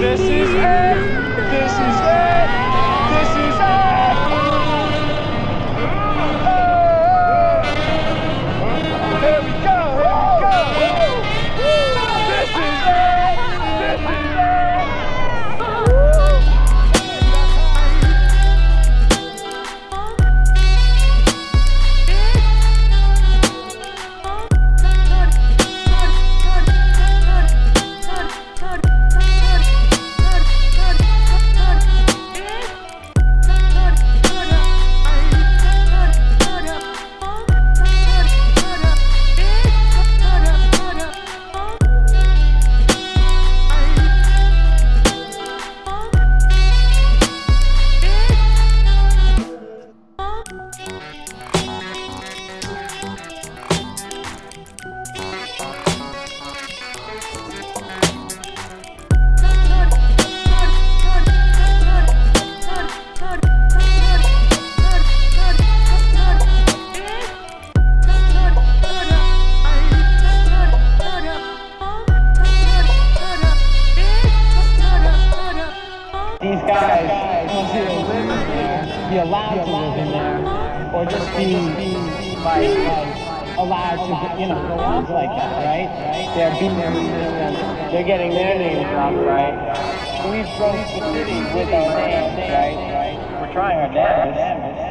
This is be allowed to live in there, or just be like, allowed to, you know, go like that, right? They're being they're getting their names dropped, right? We've broke the city with our names, right? We're trying our damnedest.